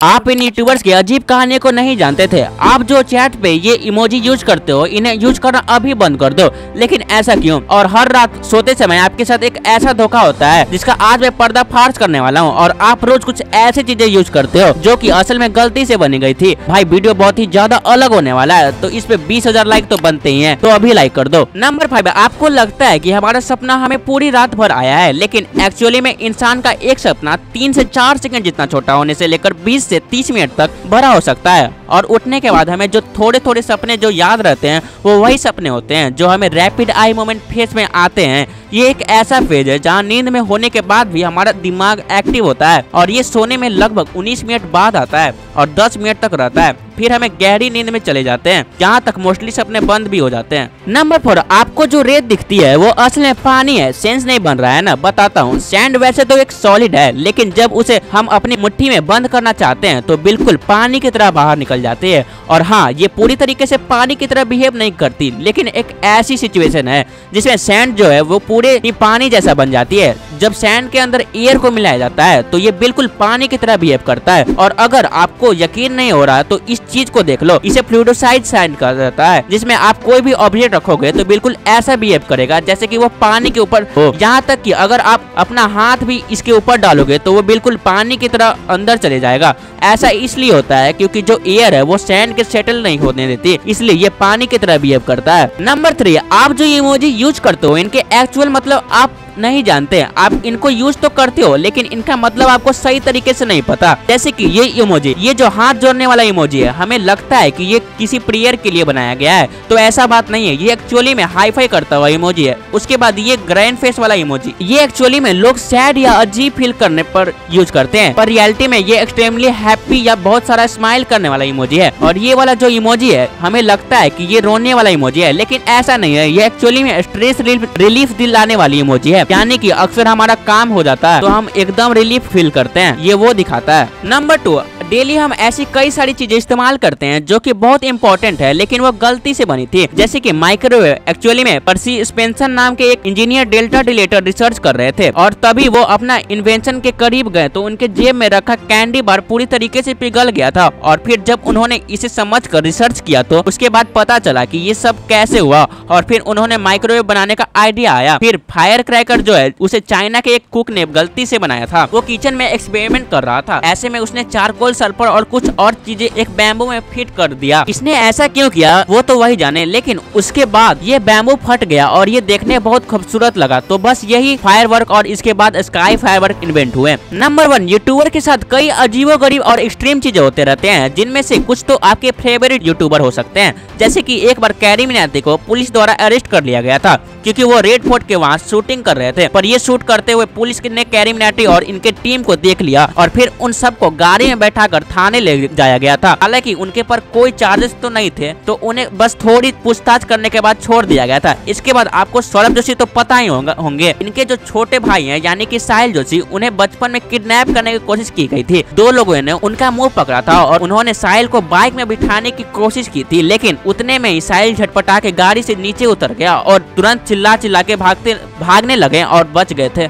आप इन यूट्यूबर्स की अजीब कहानी को नहीं जानते थे। आप जो चैट पे ये इमोजी यूज़ करते हो, इन्हें यूज़ करना अभी बंद कर दो। लेकिन ऐसा क्यों? और हर रात सोते समय आपके साथ एक ऐसा धोखा होता है, जिसका आज मैं पर्दा फार्स करने वाला हूँ, और आप रोज कुछ ऐसी चीज़ें यूज़ करते हो, जो कि असल में गलती से बनी गई थी। भाई, वीडियो बहुत ही ज़्यादा अलग होने वाला है तो इस पे बीस लाइक तो बनते ही है तो अभी लाइक कर दो। नंबर फाइव आपको लगता है की हमारा सपना हमें पूरी रात भर आया है, लेकिन एक्चुअली में इंसान का एक सपना तीन ऐसी चार सेकंड जितना छोटा होने ऐसी लेकर बीस से तीस मिनट तक भरा हो सकता है। और उठने के बाद हमें जो थोड़े थोड़े सपने जो याद रहते हैं, वो वही सपने होते हैं जो हमें रैपिड आई मोमेंट फेस में आते हैं। ये एक ऐसा फ़ेज़ है जहाँ नींद में होने के बाद भी हमारा दिमाग एक्टिव होता है और ये सोने में लगभग 19 मिनट बाद आता है और 10 मिनट तक रहता है। फिर हमें गहरी नींद में चले जाते हैं, जहाँ तक मोस्टली सपने बंद भी हो जाते हैं। नंबर फोर आपको जो रेत दिखती है, वो असल में पानी है सेंस नहीं बन रहा है ना? बताता हूँ सैंड वैसे तो एक सॉलिड है, लेकिन जब उसे हम अपनी मुट्ठी में बंद करना चाहते हैं तो बिल्कुल पानी की तरह बाहर निकल जाती है। और हाँ ये पूरी तरीके से पानी की तरह बिहेव नहीं करती, लेकिन एक ऐसी सिचुएशन है, जिसमें सैंड जो है, वो पूरे ही पानी जैसा बन जाती है। जब सैंड के अंदर एयर को मिलाया जाता है तो ये बिल्कुल पानी की तरह बिहेव करता है। और अगर आपको यकीन नहीं हो रहा तो इस चीज़ को देख लो। इसे फ्लूडोसाइड सैंड कहा जाता है जिसमें आप कोई भी ऑब्जेक्ट रखोगे तो बिल्कुल ऐसा बिहेव करेगा जैसे कि वो पानी के ऊपर हो यहाँ तक कि अगर आप अपना हाथ भी इसके ऊपर डालोगे तो वो बिल्कुल पानी की तरह अंदर चले जाएगा। ऐसा इसलिए होता है क्योंकि जो एयर है वो सैंड के सेटल नहीं होने देती। इसलिए ये पानी की तरह बिहेव करता है। नंबर थ्री आप जो इमोजी यूज़ करते हो इनके एक्चुअल मतलब आप नहीं जानते। आप इनको यूज़ तो करते हो, लेकिन इनका मतलब आपको सही तरीके से नहीं पता। जैसे कि ये इमोजी ये जो हाथ जोड़ने वाला इमोजी है, हमें लगता है कि ये किसी प्रेयर के लिए बनाया गया है। तो ऐसा बात नहीं है, ये एक्चुअली में हाईफाई करता हुआ इमोजी है। उसके बाद ये ग्रैंड फेस वाला इमोजी ये एक्चुअली में लोग सैड या अजीब फील करने पर यूज़ करते हैं। पर रियलिटी में ये एक्सट्रीमली हैप्पी या बहुत सारा स्माइल करने वाला इमोजी है। और ये वाला जो इमोजी है, हमें लगता है की ये रोने वाला इमोजी है, लेकिन ऐसा नहीं है। ये एक्चुअली में स्ट्रेस रिलीफ दिलाने वाली इमोजी है। यानी कि अक्सर हमारा काम हो जाता है तो हम एकदम रिलीफ फील करते हैं। ये वो दिखाता है। नंबर टू डेली हम ऐसी कई सारी चीज़ें इस्तेमाल करते हैं जो कि बहुत इंपॉर्टेंट है, लेकिन वो गलती से बनी थी। जैसे कि माइक्रोवेव एक्चुअली में पर्सी स्पेंसन नाम के एक इंजीनियर डेल्टा डिलेटर रिसर्च कर रहे थे, और तभी वो अपना इन्वेंशन के करीब गए तो उनके जेब में रखा कैंडी बार पूरी तरीके से पिघल गया था, और फिर जब उन्होंने इसे समझ कर रिसर्च किया तो उसके बाद पता चला की ये सब कैसे हुआ, और फिर उन्होंने माइक्रोवेव बनाने का आइडिया आया। फिर फायर क्रैकर जो है, उसे चाइना के एक कुक ने गलती से बनाया था। वो किचन में एक्सपेरिमेंट कर रहा था। ऐसे में उसने चारकोल सल्फ़र और कुछ और चीज़ें एक बैम्बू में फिट कर दिया। इसने ऐसा क्यों किया? वो तो वही जाने, लेकिन उसके बाद ये बैम्बू फट गया और ये देखने बहुत खूबसूरत लगा। तो बस यही फायर और इसके बाद स्काई फायर इन्वेंट हुए। नंबर वन यूट्यूबर के साथ कई अजीबो गरीब और एक्सट्रीम चीज़ें होते रहते हैं, जिनमें से कुछ तो आपके फेवरेट यूट्यूबर हो सकते हैं। जैसे कि एक बार कैरी मिनाती को पुलिस द्वारा अरेस्ट कर लिया गया था, क्योंकि वो रेड फोर्ट के वहाँ शूटिंग कर रहे थे। पर ये शूट करते हुए पुलिस ने कैरी मिनाटी और इनके टीम को देख लिया और फिर उन सबको गाड़ी में बैठाकर थाने ले जाया गया था। हालाँकि उनके पर कोई चार्जेस तो नहीं थे तो उन्हें बस थोड़ी पूछताछ करने के बाद छोड़ दिया गया था। इसके बाद आपको सौरभ जोशी तो पता ही होंगे इनके जो छोटे भाई हैं, यानी कि साहिल जोशी, उन्हें बचपन में किडनैप करने की कोशिश की गई थी। दो लोगों ने उनका मुँह पकड़ा था और उन्होंने साहिल को बाइक में बिठाने की कोशिश की थी, लेकिन उतने में ही साहिल झटपटा के गाड़ी से नीचे उतर गया और तुरंत चिल्ला चिल्ला के भागते, भागने लगे और बच गए थे।